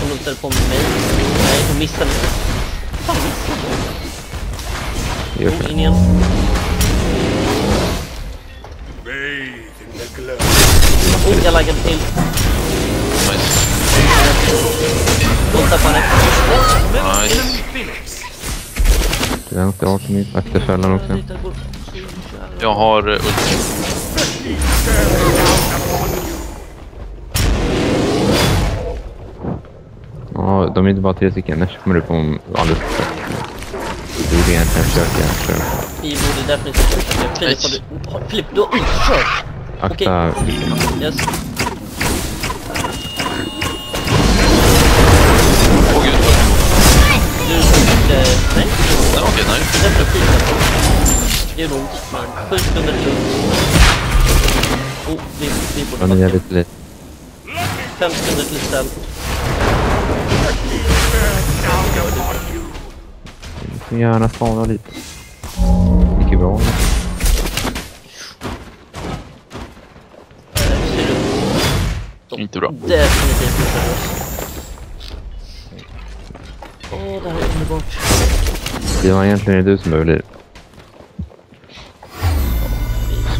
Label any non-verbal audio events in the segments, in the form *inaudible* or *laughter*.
Hon lutade på mig. Nej, hon missade mig. Fan, missade så. In igen. Oh, jag laggade till. Nice. Nice. Den ska ha min efterföljaren också. Jag har uh, ult. Ja, de är inte bara tre stycken. När kommer du på om alldeles Du borde egentligen försöka. För Vi borde definitivt försöka. Filip, har du... har- Filip, du har ult, kör! akta Yes. Sju sekunder till ult. Oh, vi, vi borde Ja, ni är lite. Fem sekunder till ställ. Ni får gärna spara lite. Ju bra. Inte bra. Definitivt inte seriös. Åh, det här är underbart. Det var egentligen du som behöver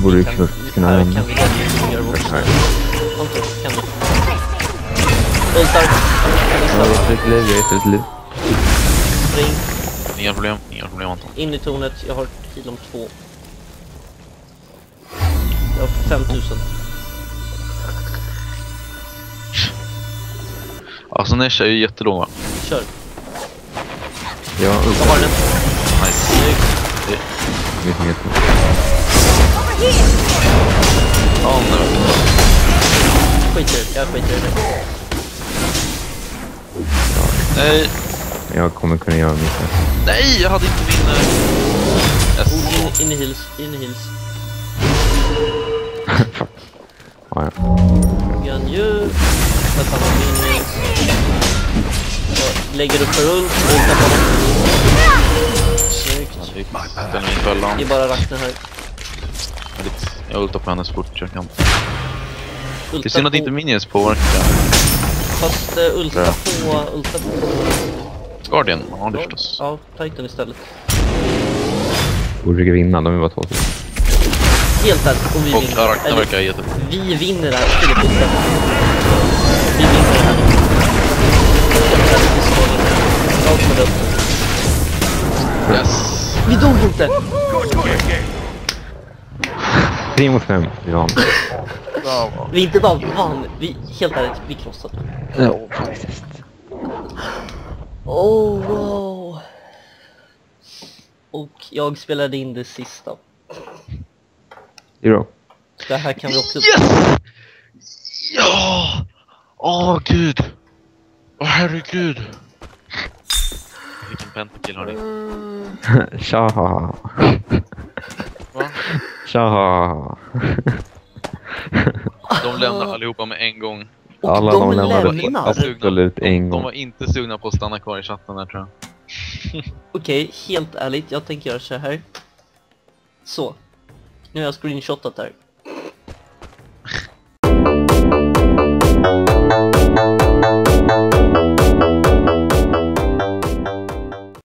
borde vi kan- kunna- lämna. kan vi göra vårt kan. Ja, jag är lite liv, jag är lite liv. Spring. Inga problem. Inga problem Anton. In i tornet. Jag har heal om två. Jag har 5000. Alltså Nesh är ju jättelåg va? Kör. Jag Jag har den. Nice. Snyggt. Det finns inget. Ja, nu. Skiter i det. Jag skiter i det. Nej, Jag kommer kunna göra mitt bästa. nej, jag hade inte min... eh, Yes. Oh, in, in i heals. In i heals. *laughs* Fuck. Ja, ja. Gun you. Jag tar någon minions. Jag lägger upp för ult. Ultar på honom. Snyggt. Snyggt. Ställer mig i fällan. Det är bara Ragnar här. Jag ultar på henne så fort jag kan. Det är Ulta synd att på- inte minions påverkar. Fast uh, ulta på... Ulta på... Guardian, ja det förstås. Ja, Titan istället. Borde försöka vinna, de är bara två stycken. Helt ärligt, om vi Och vinner. Eller, verkar jätte... Vi vinner det här. Ulta. Vi vinner det här. Vi. Yes! Vi dog inte! Tre mot fem, vi vann. Vi inte bara vann. Vi, helt ärligt, vi krossade. Ja, faktiskt. Oh, wow. Och jag spelade in det sista. Det är bra. Det här kan vi också... Yes! Ja! Åh gud! Åh herregud! Vilken pentakill har ni? *laughs* Tja! Tja! De lämnar allihopa med en gång. Och Alla de de lämnade lämnar. absolut en De gång. var inte sugna på att stanna kvar i chatten där tror jag. Okej, helt ärligt, jag tänker göra så här. Så. Nu har jag screenshotat där.